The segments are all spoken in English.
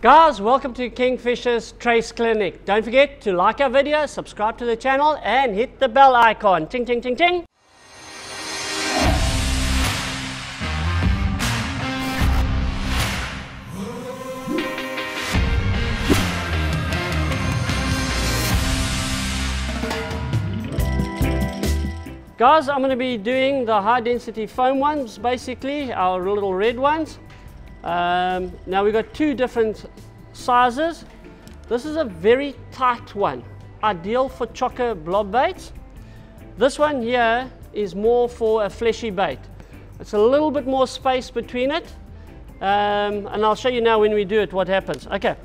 Guys, welcome to Kingfisher's Trace Clinic. Don't forget to like our video, subscribe to the channel and hit the bell icon. Ting, ting, ting, ching. Guys, I'm going to be doing the high density foam ones, basically, our little red ones. Um, now we've got two different sizes. This is a very tight one, ideal for chokka blob baits. This one here is more for a fleshy bait. It's a little bit more space between it. Um, and I'll show you now when we do it what happens. Okay,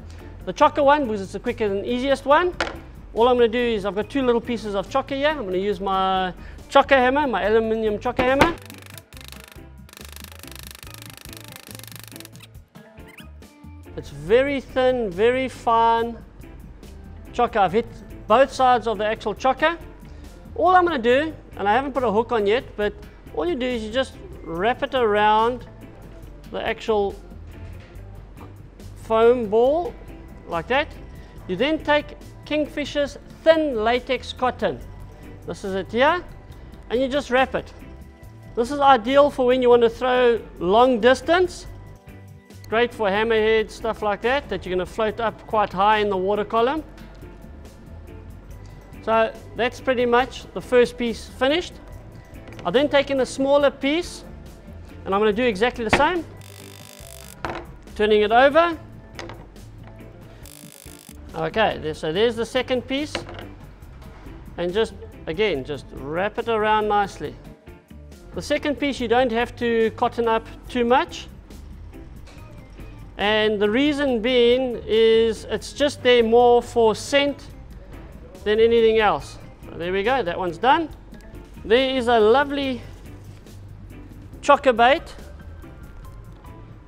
the chokka one, because it's the quickest and easiest one. All I'm going to do is I've got two little pieces of chokka here. I'm going to use my chokka hammer, my aluminium chokka hammer. It's very thin, very fine chokka. I've hit both sides of the actual chokka. All I'm going to do, and I haven't put a hook on yet, but all you do is you just wrap it around the actual foam ball like that. You then take Kingfisher's thin latex cotton. This is it here and you just wrap it. This is ideal for when you want to throw long distance. Great for hammerhead, stuff like that, that you're going to float up quite high in the water column. So that's pretty much the first piece finished. I'll then take in a smaller piece and I'm going to do exactly the same. Turning it over. Okay, so there's the second piece. And just Again, just wrap it around nicely. The second piece you don't have to cotton up too much. And the reason being is it's just there more for scent than anything else. So there we go, that one's done. There is a lovely chokka bait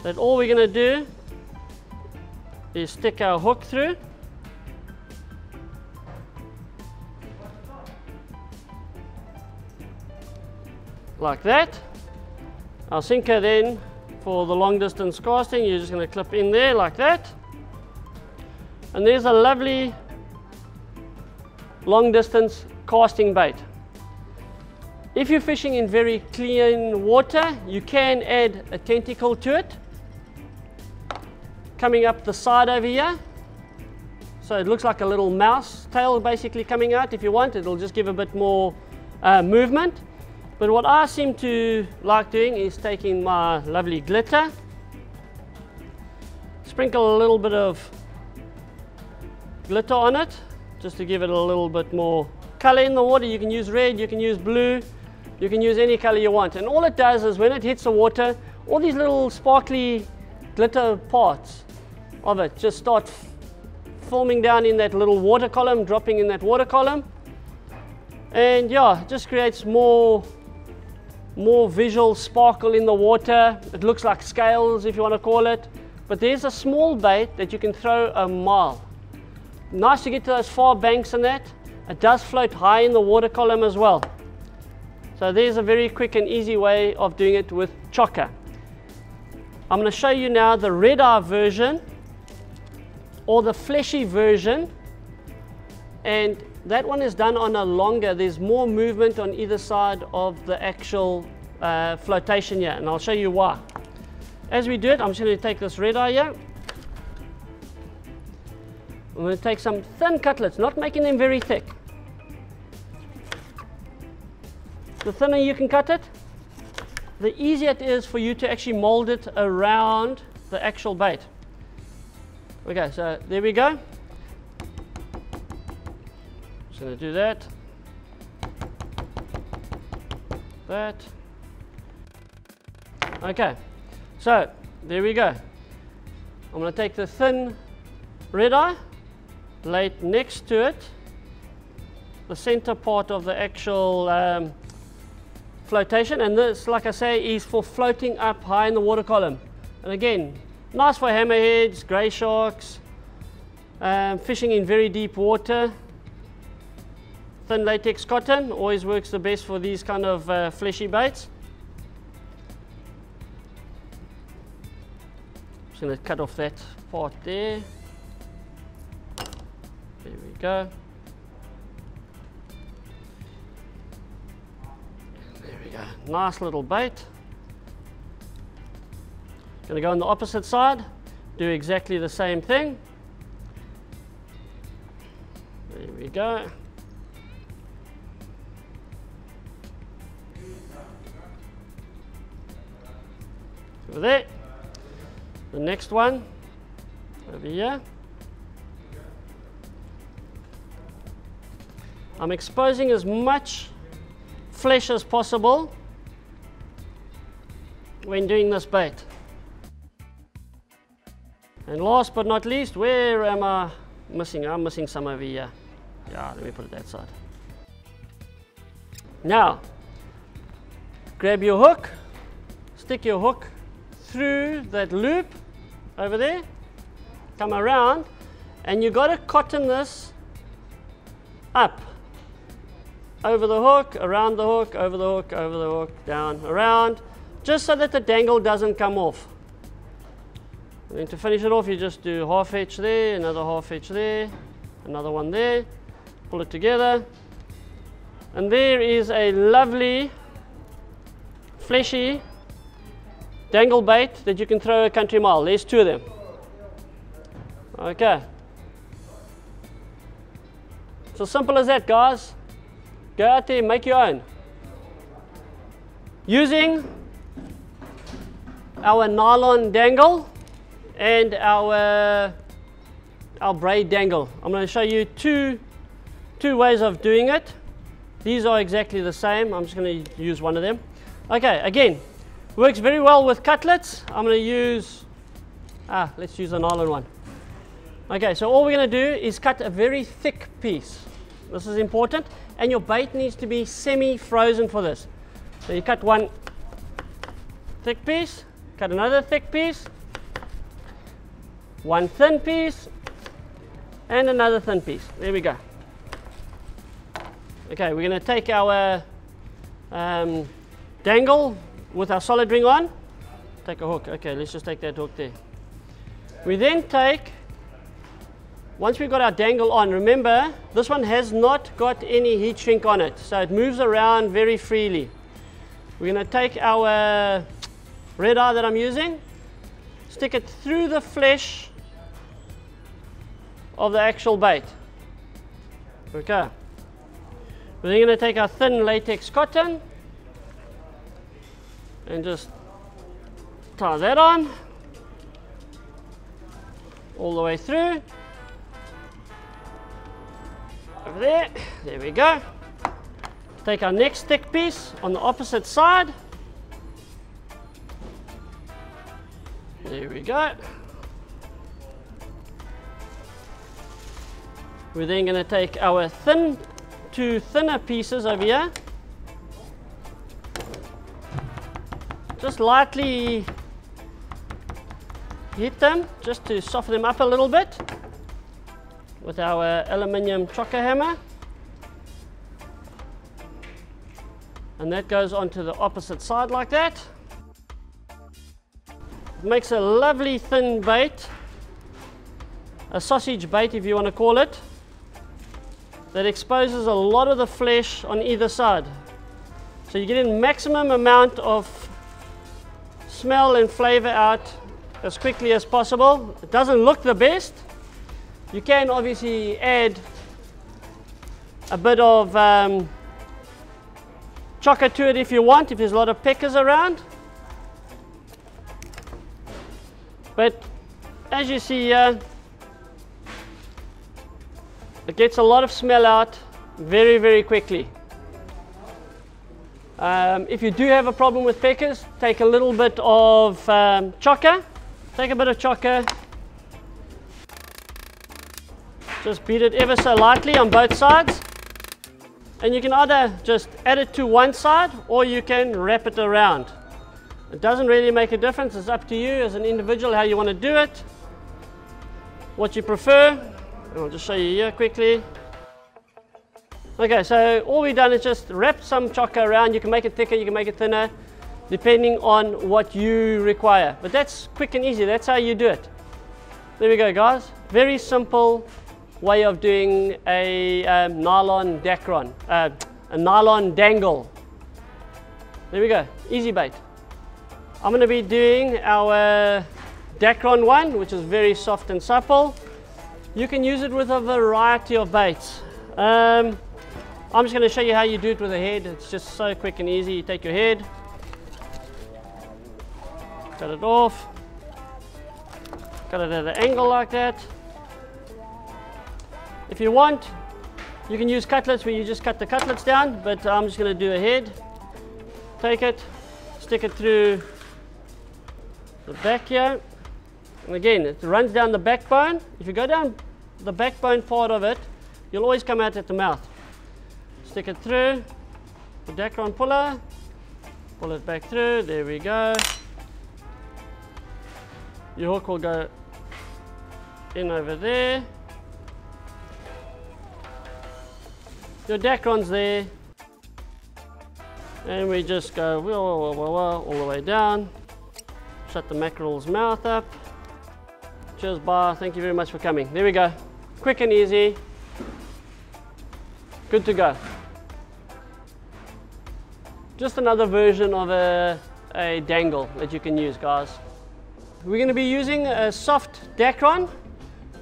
that all we're going to do is stick our hook through. like that. Our sinker then for the long distance casting, you're just going to clip in there like that. And there's a lovely long distance casting bait. If you're fishing in very clean water, you can add a tentacle to it. Coming up the side over here. So it looks like a little mouse tail basically coming out. If you want, it'll just give a bit more uh, movement. But what I seem to like doing is taking my lovely glitter, sprinkle a little bit of glitter on it, just to give it a little bit more color in the water. You can use red, you can use blue, you can use any color you want. And all it does is when it hits the water, all these little sparkly glitter parts of it just start forming down in that little water column, dropping in that water column. And yeah, just creates more more visual sparkle in the water. It looks like scales if you want to call it. But there's a small bait that you can throw a mile. Nice to get to those far banks and that. It does float high in the water column as well. So there's a very quick and easy way of doing it with chokka. I'm going to show you now the red eye version or the fleshy version and that one is done on a longer, there's more movement on either side of the actual uh, flotation here, and I'll show you why. As we do it, I'm just going to take this red eye here. I'm going to take some thin cutlets, not making them very thick. The thinner you can cut it, the easier it is for you to actually mold it around the actual bait. Okay, so there we go. Just to do that. That. Okay, so there we go. I'm to take the thin red eye, lay it next to it, the center part of the actual um, flotation, and this, like I say, is for floating up high in the water column. And again, nice for hammerheads, grey sharks, um, fishing in very deep water. Thin latex cotton always works the best for these kind of uh, fleshy baits. Just going to cut off that part there. There we go. There we go. Nice little bait. Going to go on the opposite side, do exactly the same thing. There we go. Over there. The next one over here. I'm exposing as much flesh as possible when doing this bait. And last but not least, where am I missing? I'm missing some over here. Yeah, let me put it that side. Now, grab your hook, stick your hook through that loop over there, come around, and you've got to cotton this up. Over the hook, around the hook, over the hook, over the hook, down, around, just so that the dangle doesn't come off. And to finish it off, you just do half hitch there, another half hitch there, another one there, pull it together. And there is a lovely, fleshy dangle bait that you can throw a country mile. There's two of them. Okay. So simple as that, guys. Go out there, make your own. Using our nylon dangle and our, our braid dangle. I'm going to show you two, two ways of doing it. These are exactly the same. I'm just going to use one of them. Okay, again, works very well with cutlets. I'm going to use, ah, let's use a nylon one. Okay, so all we're going to do is cut a very thick piece. This is important. And your bait needs to be semi-frozen for this. So you cut one thick piece, cut another thick piece, one thin piece, and another thin piece. There we go. Okay, we're going to take our um, dangle with our solid ring on. Take a hook. Okay, let's just take that hook there. We then take, once we've got our dangle on, remember this one has not got any heat shrink on it, so it moves around very freely. We're going to take our red eye that I'm using, stick it through the flesh of the actual bait. Okay. We're then to take our thin latex cotton and just tie that on all the way through. Over there, there we go. Take our next thick piece on the opposite side. There we go. We're then going to take our thin, two thinner pieces over here. Just lightly hit them, just to soften them up a little bit with our uh, aluminium chokka hammer. And that goes onto the opposite side like that. Makes a lovely thin bait, a sausage bait if you want to call it that exposes a lot of the flesh on either side. So you get a maximum amount of smell and flavor out as quickly as possible. It doesn't look the best. You can obviously add a bit of um, chokka to it if you want, if there's a lot of peckers around. But as you see here, it gets a lot of smell out very, very quickly. Um, if you do have a problem with peckers, take a little bit of um, chokka. Take a bit of chokka. Just beat it ever so lightly on both sides. And you can either just add it to one side or you can wrap it around. It doesn't really make a difference. It's up to you as an individual how you want to do it, what you prefer. I'll just show you here quickly. Okay, so all we've done is just wrap some chokka around. You can make it thicker, you can make it thinner. depending on what you require. But that's quick and easy, that's how you do it. There we go guys, very simple way of doing a um, nylon dacron, uh, a nylon dangle. There we go, easy bait. I'm going to be doing our Dacron one, which is very soft and supple. You can use it with a variety of baits. Um, I'm just going to show you how you do it with a head. It's just so quick and easy. You take your head, cut it off, cut it at an angle like that. If you want, you can use cutlets where you just cut the cutlets down, but I'm just going to do a head. Take it, stick it through the back here. And again, it runs down the backbone. If you go down the backbone part of it, you'll always come out at the mouth. Stick it through the Dacron puller, pull it back through, there we go. Your hook will go in over there. Your Dacron's there. And we just go whoa, whoa, whoa, all the way down shut the mackerel's mouth up. Cheers, bar. Thank you very much for coming. There we go. Quick and easy. Good to go. Just another version of a, a dangle that you can use, guys. We're going to be using a soft Dacron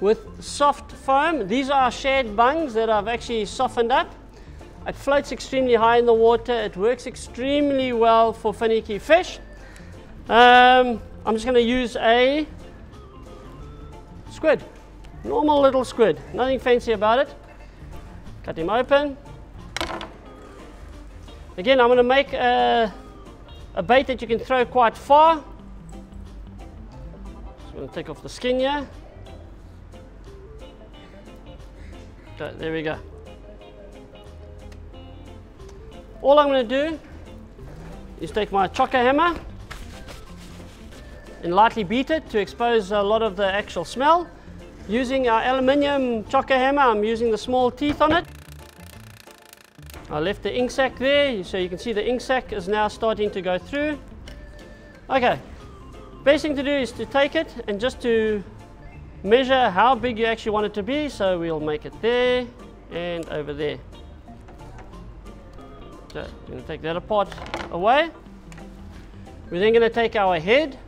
with soft foam. These are shad bungs that I've actually softened up. It floats extremely high in the water. It works extremely well for finicky fish. Um, I'm just going to use a squid, normal little squid, nothing fancy about it. Cut him open. Again, I'm going to make a, a bait that you can throw quite far. So I'm going to take off the skin here. Okay, there we go. All I'm going to do is take my chokka hammer and lightly beat it to expose a lot of the actual smell. Using our aluminium chokka hammer, I'm using the small teeth on it. I left the ink sac there, so you can see the ink sac is now starting to go through. Okay, best thing to do is to take it and just to measure how big you actually want it to be. So we'll make it there and over there. So I'm going to take that apart away. We're then going to take our head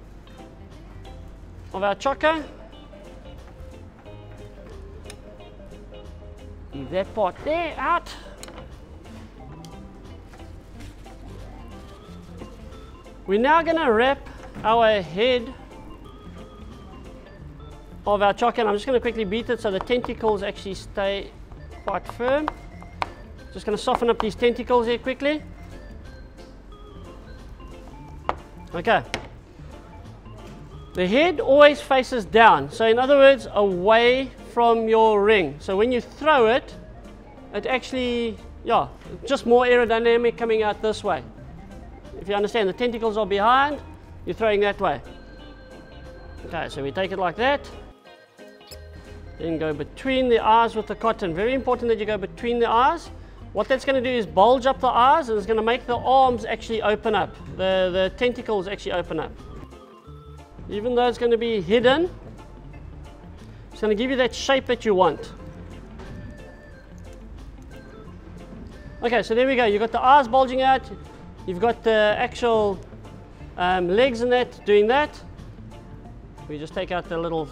of our chokka. Leave that part there out. We're now going to wrap our head of our and I'm just going to quickly beat it so the tentacles actually stay quite firm. Just going to soften up these tentacles here quickly. Okay. The head always faces down. So in other words, away from your ring. So when you throw it, it actually, yeah, just more aerodynamic coming out this way. If you understand, the tentacles are behind, you're throwing that way. Okay, so we take it like that. Then go between the eyes with the cotton. Very important that you go between the eyes. What that's going to do is bulge up the eyes and it's going to make the arms actually open up. The, the tentacles actually open up even though it's going to be hidden, it's going to give you that shape that you want. Okay, so there we go. You've got the eyes bulging out. You've got the actual um, legs in that doing that. We just take out the little,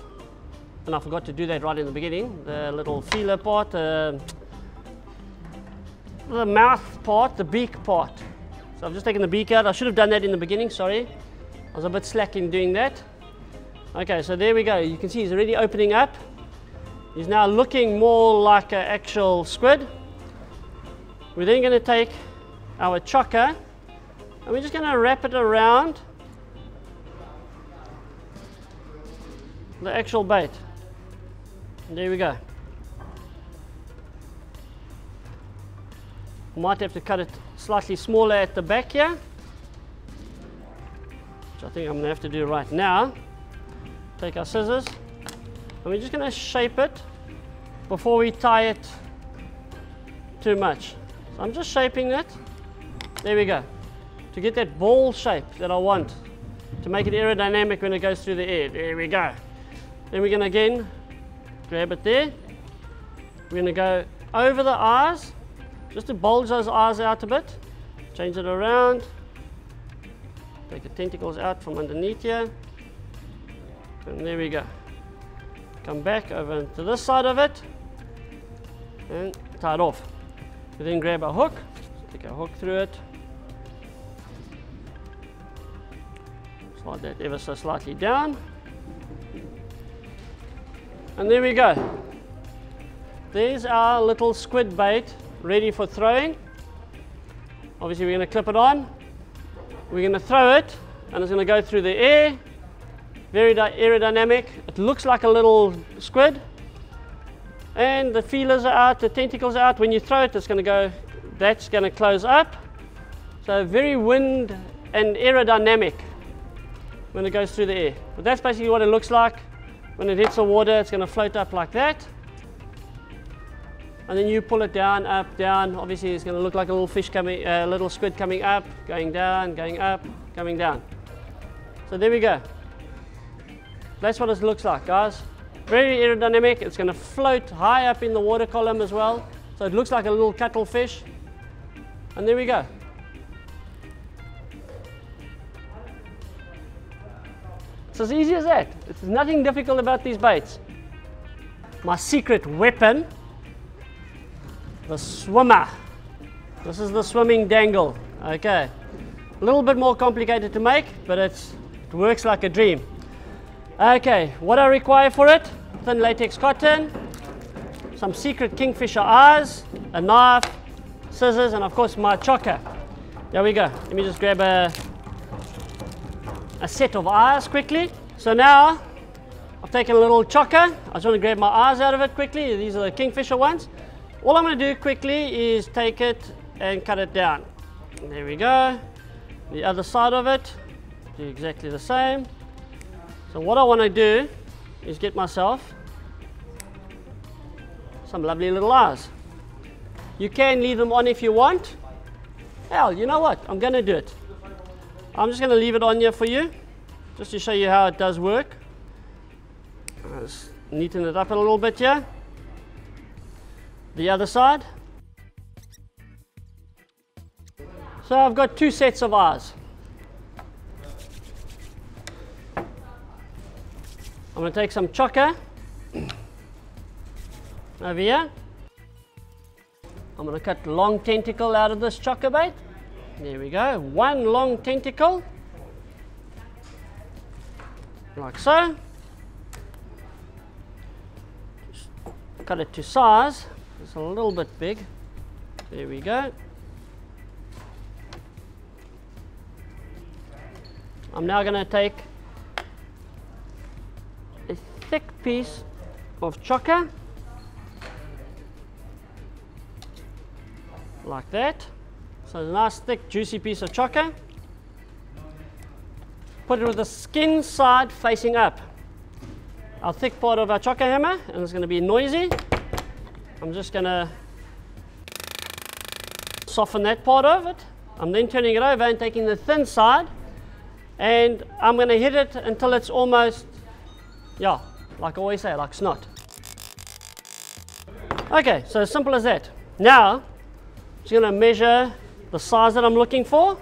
and I forgot to do that right in the beginning, the little feeler part, uh, the mouth part, the beak part. So I've just taken the beak out. I should have done that in the beginning, sorry. I was a bit slack in doing that. Okay, so there we go. You can see he's already opening up. He's now looking more like an actual squid. We're then going to take our chokka and we're just going to wrap it around the actual bait. And there we go. Might have to cut it slightly smaller at the back here. Which I think I'm going to have to do right now. Take our scissors and we're just going to shape it before we tie it too much. So I'm just shaping it. There we go. To get that ball shape that I want to make it aerodynamic when it goes through the air. There we go. Then we're to again grab it there. We're to go over the eyes, just to bulge those eyes out a bit. Change it around. Take the tentacles out from underneath here. And there we go. Come back over to this side of it and tie it off. We then grab a hook, stick a hook through it. Slide that ever so slightly down. And there we go. There's our little squid bait ready for throwing. Obviously we're going to clip it on. We're going to throw it and it's going to go through the air. Very aerodynamic. It looks like a little squid. And the feelers are out, the tentacles are out. When you throw it, it's going to go, that's going to close up. So very wind and aerodynamic when it goes through the air. But that's basically what it looks like. When it hits the water, it's going to float up like that. And then you pull it down, up, down. Obviously, it's going to look like a little fish coming, a uh, little squid coming up, going down, going up, coming down. So there we go. That's what it looks like, guys. Very aerodynamic. It's going to float high up in the water column as well. So it looks like a little cuttlefish. And there we go. It's as easy as that. There's nothing difficult about these baits. My secret weapon, the swimmer. This is the swimming dangle. Okay. A little bit more complicated to make, but it's, it works like a dream. Okay, what I require for it? Thin latex cotton, some secret kingfisher eyes, a knife, scissors, and of course my chokka. There we go. Let me just grab a a set of eyes quickly. So now I've taken a little chokka. I just want to grab my eyes out of it quickly. These are the kingfisher ones. All I'm going to do quickly is take it and cut it down. There we go. The other side of it, do exactly the same. So what I want to do is get myself some lovely little eyes. You can leave them on if you want. Hell, you know what? I'm going to do it. I'm just going to leave it on here for you, just to show you how it does work. Let's neaten it up a little bit here. The other side. So I've got two sets of eyes. I'm going to take some chokka over here. I'm going to cut long tentacle out of this chokka bait. There we go. One long tentacle. Like so. Just cut it to size. It's a little bit big. There we go. I'm now going to take a thick piece of chokka like that so nice thick juicy piece of chokka. Put it with the skin side facing up. Our thick part of our chokka hammer, and it's going to be noisy. I'm just going to soften that part of it. I'm then turning it over and taking the thin side, and I'm going to hit it until it's almost, yeah, like I always say, like snot. Okay, so as simple as that. Now, just going to measure the size that I'm looking for.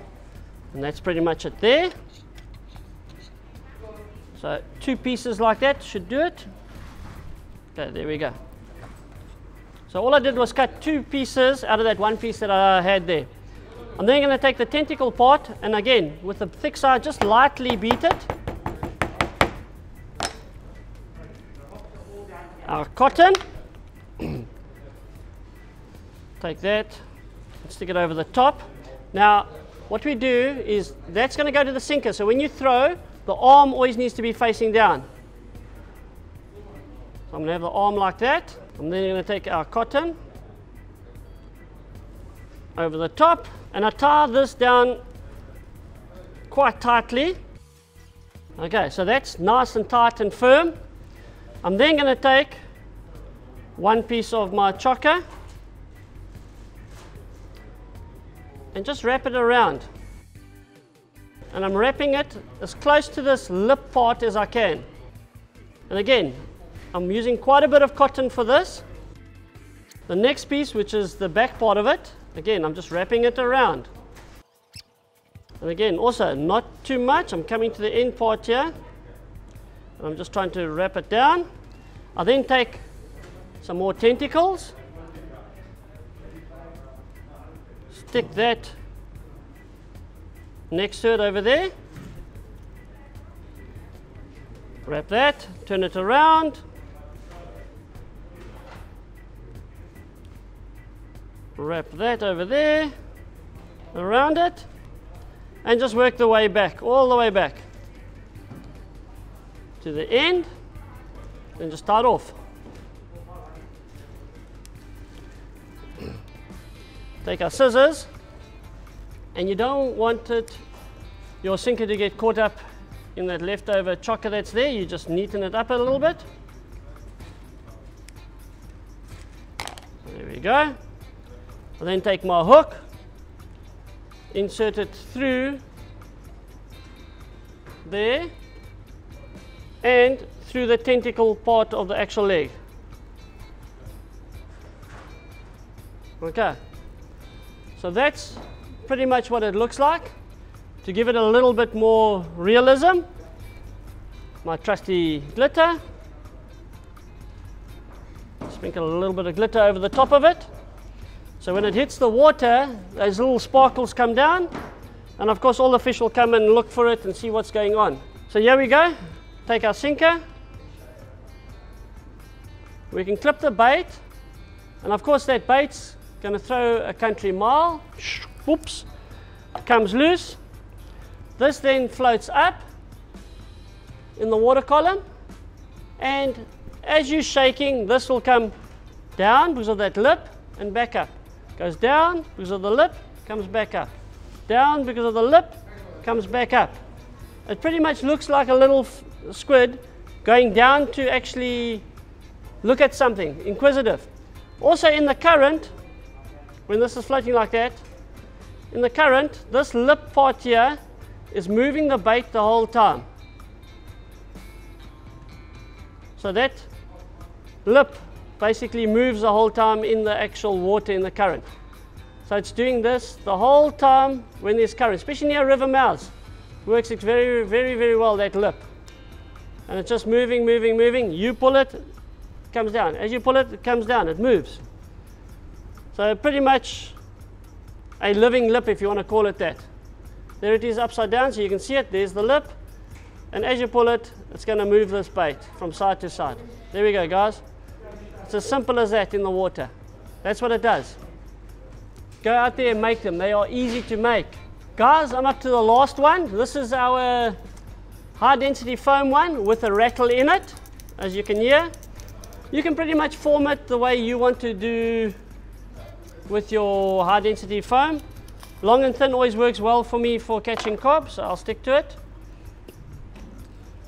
And that's pretty much it there. So two pieces like that should do it. Okay, there we go. So all I did was cut two pieces out of that one piece that I had there. I'm then going to take the tentacle part and again with the thick side just lightly beat it. Our cotton. take that stick it over the top. Now, what we do is that's going to go to the sinker. So when you throw, the arm always needs to be facing down. So I'm going to have the arm like that. I'm then going to take our cotton over the top and I tie this down quite tightly. Okay, so that's nice and tight and firm. I'm then going to take one piece of my chokka and just wrap it around. and I'm wrapping it as close to this lip part as I can. And again, I'm using quite a bit of cotton for this. The next piece, which is the back part of it, again, I'm just wrapping it around. And again, also not too much. I'm coming to the end part here. And I'm just trying to wrap it down. I then take some more tentacles. Stick that next to it over there. Wrap that, turn it around. Wrap that over there, around it, and just work the way back, all the way back to the end, and just start off. Take our scissors, and you don't want it, your sinker to get caught up in that leftover chocolate that's there. You just neaten it up a little bit. There we go. I'll then take my hook, insert it through there and through the tentacle part of the actual leg. Okay, so that's pretty much what it looks like. To give it a little bit more realism, my trusty glitter. Sprinkle a little bit of glitter over the top of it. So when it hits the water, those little sparkles come down. And of course, all the fish will come and look for it and see what's going on. So here we go. Take our sinker. We can clip the bait. And of course, that bait's going to throw a country mile. Whoops. Comes loose. This then floats up in the water column and as you're shaking this will come down because of that lip and back up. Goes down because of the lip, comes back up. Down because of the lip, comes back up. It pretty much looks like a little squid going down to actually look at something, inquisitive. Also in the current, when this is floating like that, in the current, this lip part here is moving the bait the whole time. So that lip basically moves the whole time in the actual water in the current. So it's doing this the whole time when there's current, especially near river mouths. Works it very, very, very well, that lip. And it's just moving, moving, moving. You pull it, it comes down. As you pull it, it comes down, it moves. So pretty much a living lip, if you want to call it that. There it is upside down, so you can see it. There's the lip. And as you pull it, it's going to move this bait from side to side. There we go, guys. It's as simple as that in the water. That's what it does. Go out there and make them. They are easy to make. Guys, I'm up to the last one. This is our high density foam one with a rattle in it, as you can hear. You can pretty much form it the way you want to do with your high density foam. Long and thin always works well for me for catching cob, so I'll stick to it.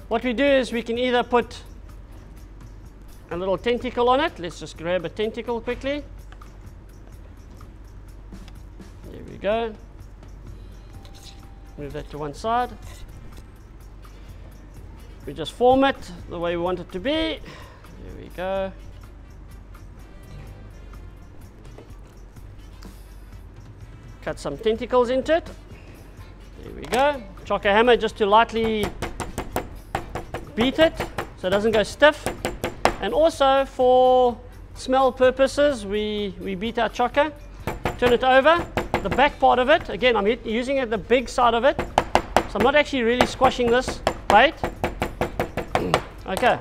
What we do is we can either put a little tentacle on it. Let's just grab a tentacle quickly. There we go. Move that to one side. We just form it the way we want it to be. There we go. Cut some tentacles into it. There we go. Chokka hammer just to lightly beat it so it doesn't go stiff. And also for smell purposes, we, we beat our chokka. Turn it over. The back part of it, again, I'm using it the big side of it. So I'm not actually really squashing this bait. okay.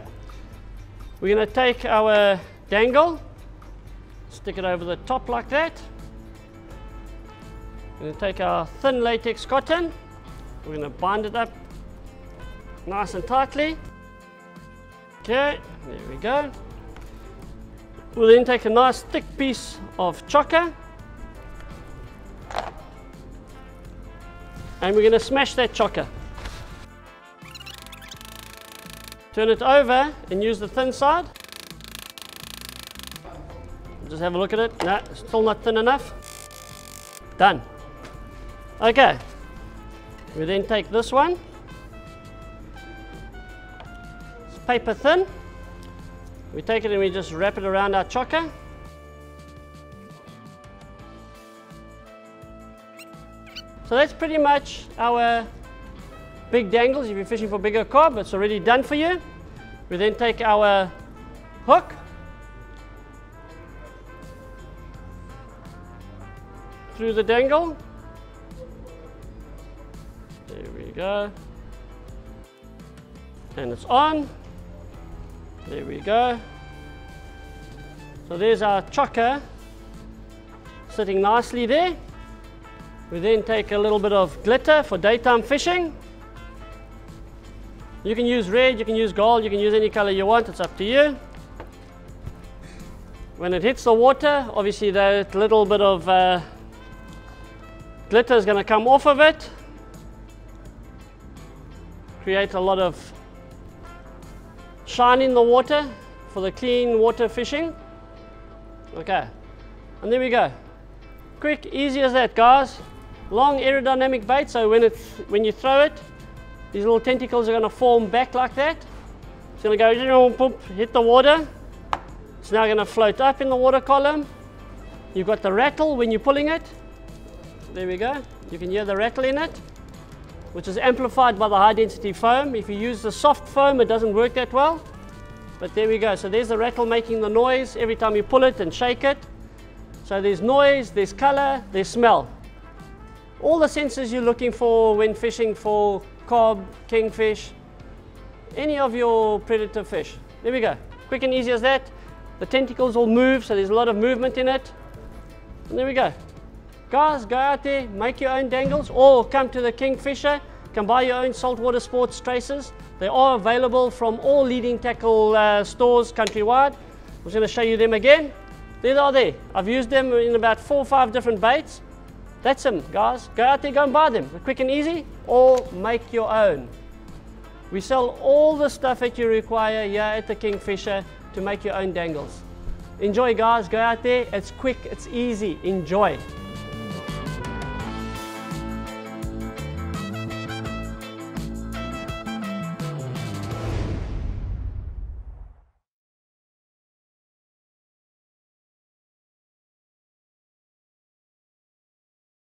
We're going to take our dangle, stick it over the top like that. We're going to take our thin latex cotton, we're going to bind it up nice and tightly. Okay, there we go. We'll then take a nice thick piece of chokka and we're going to smash that chokka. Turn it over and use the thin side. Just have a look at it. No, still not thin enough. Done. Okay. We then take this one. It's paper thin. We take it and we just wrap it around our chokka. So that's pretty much our big dangles. If you're fishing for bigger cob, it's already done for you. We then take our hook. Through the dangle. Go. And it's on. There we go. So there's our chokka sitting nicely there. We then take a little bit of glitter for daytime fishing. You can use red, you can use gold, you can use any color you want, it's up to you. When it hits the water, obviously that little bit of uh, glitter is going to come off of it. Create a lot of shine in the water for the clean water fishing. Okay, and there we go. Quick, easy as that, guys. Long aerodynamic bait, so when, it's, when you throw it, these little tentacles are going to form back like that. It's to go, hit the water. It's now going to float up in the water column. You've got the rattle when you're pulling it. There we go. You can hear the rattle in it, which is amplified by the high density foam. If you use the soft foam, it doesn't work that well. But there we go. So there's the rattle making the noise every time you pull it and shake it. So there's noise, there's color, there's smell. All the senses you're looking for when fishing for cob, kingfish, any of your predator fish. There we go. Quick and easy as that. The tentacles all move, so there's a lot of movement in it. And there we go. Guys, go out there, make your own dangles, or come to the Kingfisher, can buy your own saltwater sports traces. They are available from all leading tackle uh, stores countrywide. I'm just going to show you them again. There they are there. I've used them in about four or five different baits. That's them, guys. Go out there, go and buy them. They're quick and easy, or make your own. We sell all the stuff that you require here at the Kingfisher to make your own dangles. Enjoy, guys. Go out there. It's quick, it's easy. Enjoy.